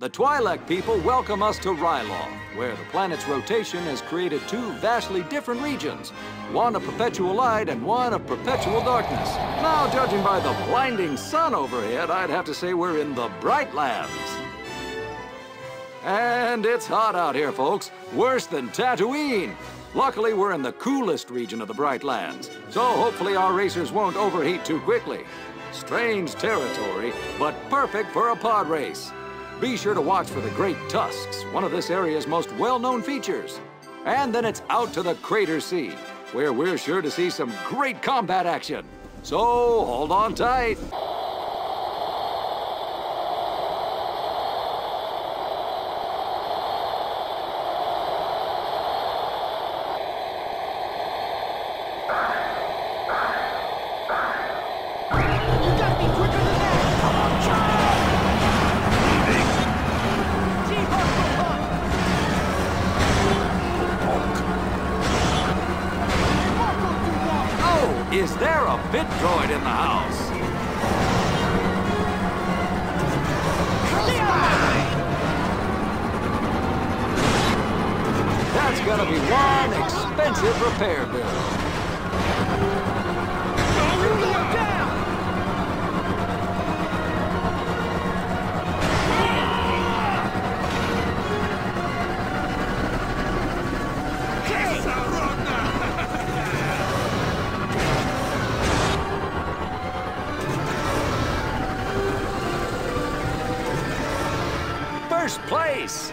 The Twi'lek people welcome us to Ryloth, where the planet's rotation has created two vastly different regions, one of perpetual light and one of perpetual darkness. Now, judging by the blinding sun overhead, I'd have to say we're in the Bright Lands. And it's hot out here, folks. Worse than Tatooine. Luckily, we're in the coolest region of the Bright Lands, so hopefully our racers won't overheat too quickly. Strange territory, but perfect for a pod race. Be sure to watch for the Great Tusks, one of this area's most well-known features. And then it's out to the Crater Sea, where we're sure to see some great combat action. So hold on tight. Is there a pit droid in the house? That's gonna be one expensive repair bill. First place!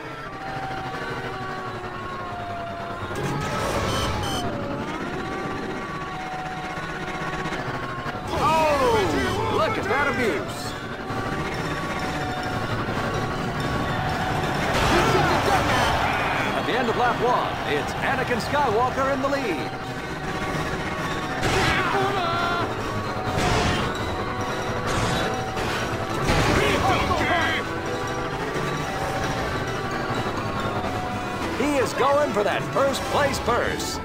Oh, look at that abuse. At the end of lap one, it's Anakin Skywalker in the lead. Going for that first place purse.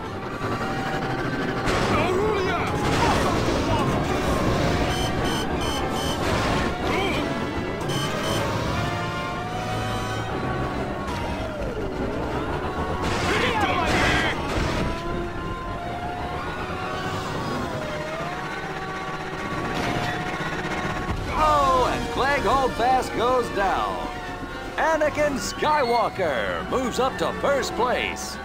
Oh, and Clegg Holdfast goes down. Anakin Skywalker moves up to first place.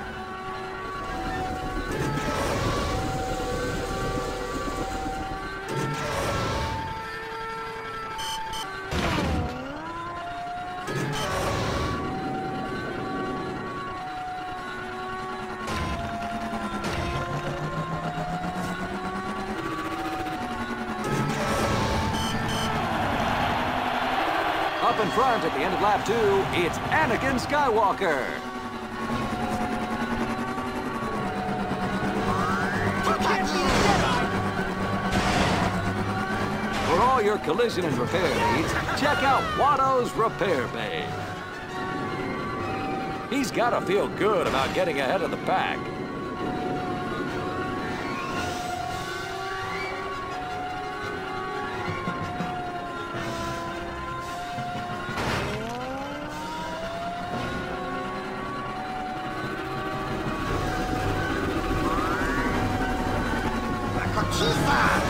Up in front at the end of lap two, it's Anakin Skywalker. For all your collision and repair needs, check out Watto's Repair Bay. He's got to feel good about getting ahead of the pack. Oh,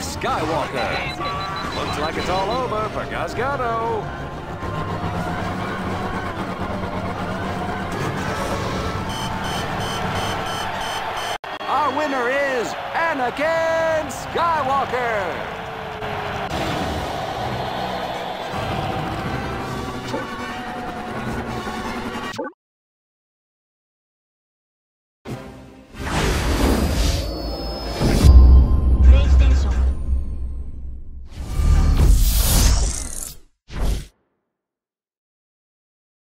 Skywalker. Looks like it's all over for Gasgano. Anakin Skywalker.